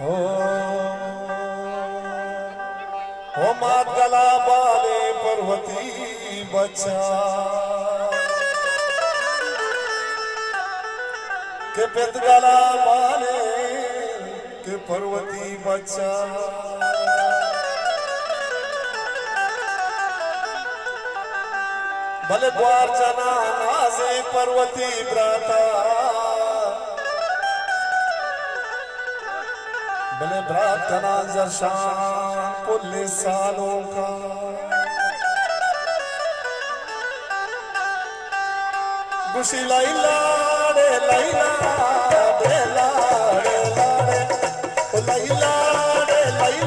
हो मात गला बाले पर्वती बचा के पेत गला बाले के पर्वती बचा भले द्वार चना से पर्वती ब्राता भले बरात का नाजर शाम सालों का खुशी लाई लाड़े लाई लाड़े लाड़े लाड़े, लाई लाड़े, लाई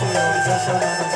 Gracias.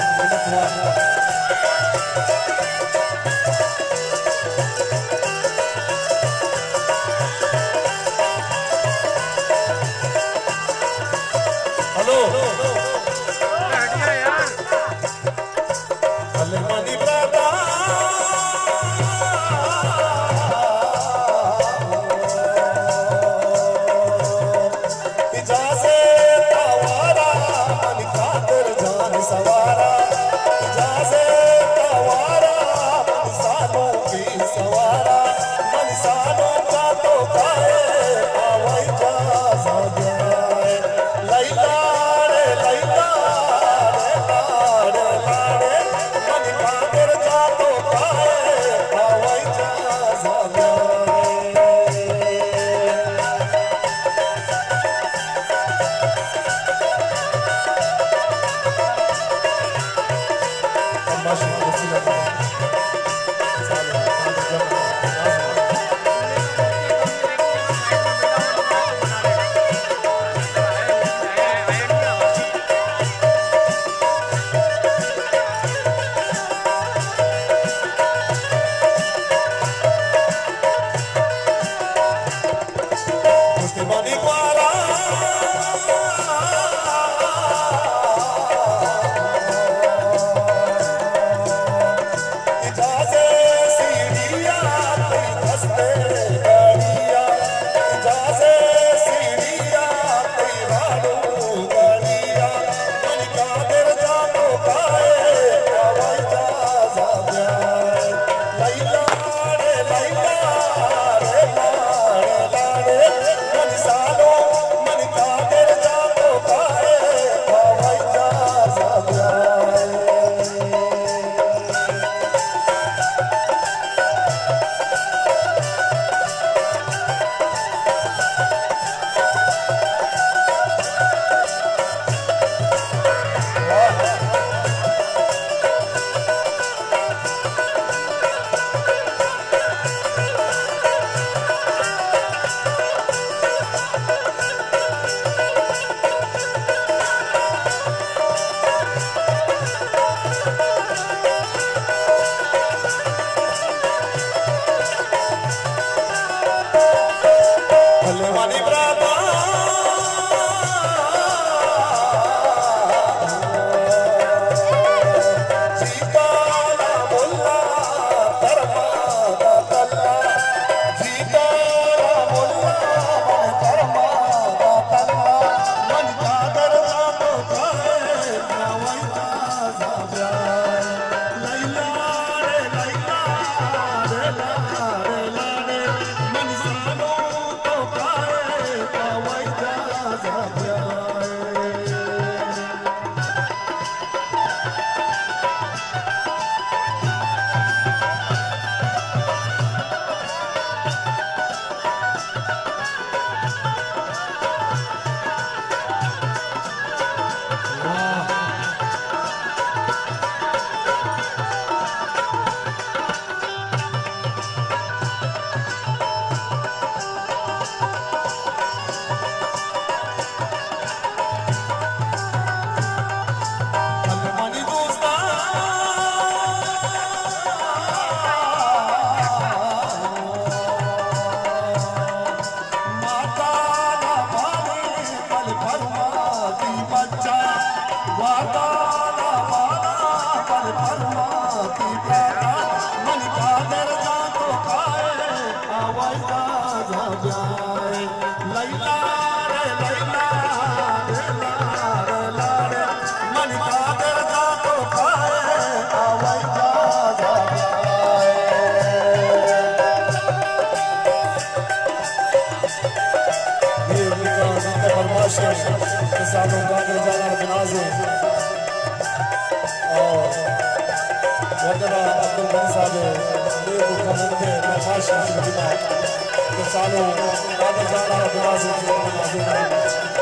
राजा जाए लैला रे लैला किसानों का रोज़ाना जनाज है और वतना अब्दुल बनी साहब है मेरे को कमर में नशाश કિસાનો રાધા રાધા નિવાસી જીવનમાં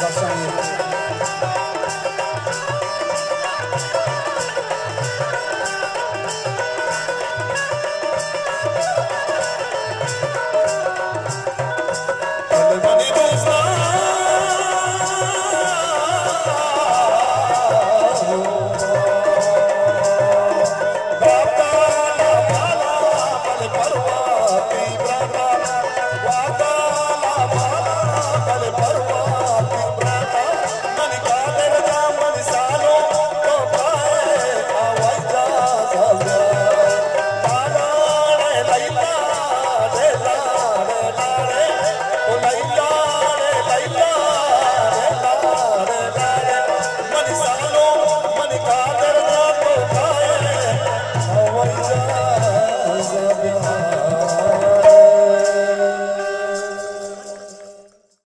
Zapraszamy.